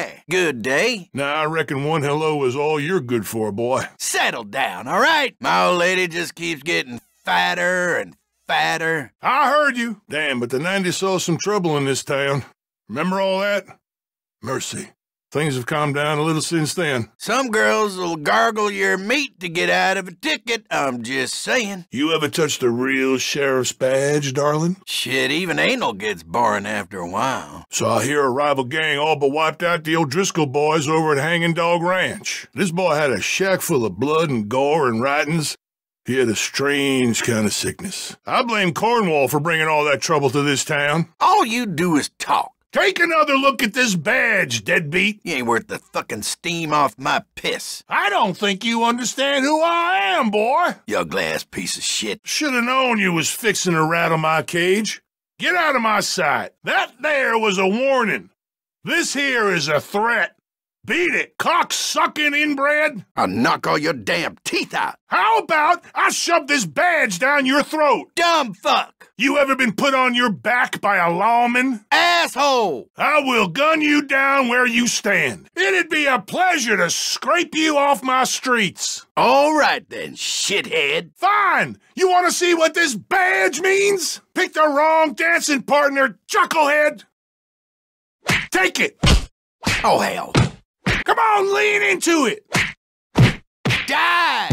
Hi. Good day. Now, I reckon one hello is all you're good for, boy. Settle down, all right? My old lady just keeps getting fatter and fatter. I heard you. Damn, but the 90s saw some trouble in this town. Remember all that? Mercy. Things have calmed down a little since then. Some girls will gargle your meat to get out of a ticket. I'm just saying. You ever touched a real sheriff's badge, darling? Shit, even anal gets boring after a while. So I hear a rival gang all but wiped out the O'Driscoll boys over at Hanging Dog Ranch. This boy had a shack full of blood and gore and writings. He had a strange kind of sickness. I blame Cornwall for bringing all that trouble to this town. All you do is talk. Take another look at this badge, deadbeat. You ain't worth the fucking steam off my piss. I don't think you understand who I am, boy. You glass piece of shit. Should have known you was fixing to rattle my cage. Get out of my sight. That there was a warning. This here is a threat. Beat it, cock-sucking inbred! I'll knock all your damn teeth out! How about I shove this badge down your throat? Dumb fuck! You ever been put on your back by a lawman? Asshole! I will gun you down where you stand. It'd be a pleasure to scrape you off my streets. All right then, shithead. Fine! You want to see what this badge means? Pick the wrong dancing partner, chucklehead! Take it! Oh, hell. Come on, lean into it! Die!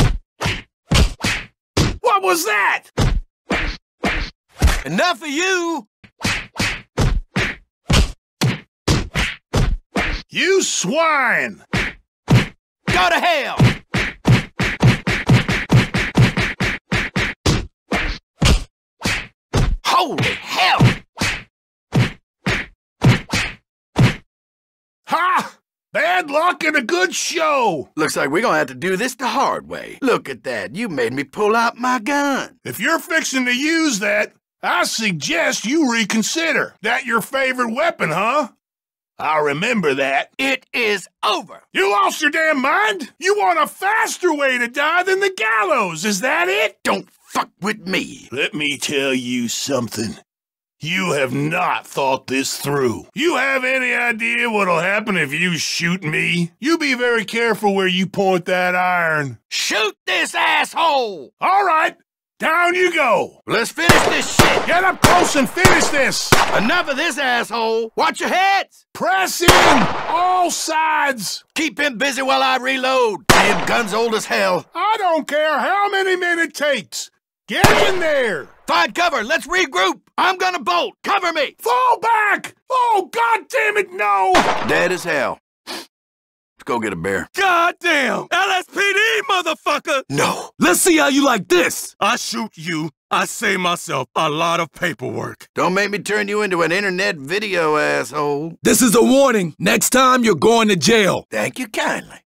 What was that? Enough of you! You swine! Go to hell! Holy hell! Ha! Bad luck and a good show! Looks like we're gonna have to do this the hard way. Look at that, you made me pull out my gun. If you're fixing to use that, I suggest you reconsider. That your favorite weapon, huh? I'll remember that. It is over. You lost your damn mind? You want a faster way to die than the gallows, is that it? Don't fuck with me. Let me tell you something. You have not thought this through. You have any idea what'll happen if you shoot me? You be very careful where you point that iron. Shoot this asshole! All right, down you go. Let's finish this shit. Get up close and finish this. Enough of this asshole. Watch your heads. Press in, all sides. Keep him busy while I reload. Damn gun's old as hell. I don't care how many men it takes. Get in there! Find cover! Let's regroup! I'm gonna bolt! Cover me! Fall back! Oh, god damn it, no! Dead as hell. Let's go get a bear. God damn! LSPD, motherfucker! No. Let's see how you like this. I shoot you. I save myself a lot of paperwork. Don't make me turn you into an internet video asshole. This is a warning. Next time, you're going to jail. Thank you kindly.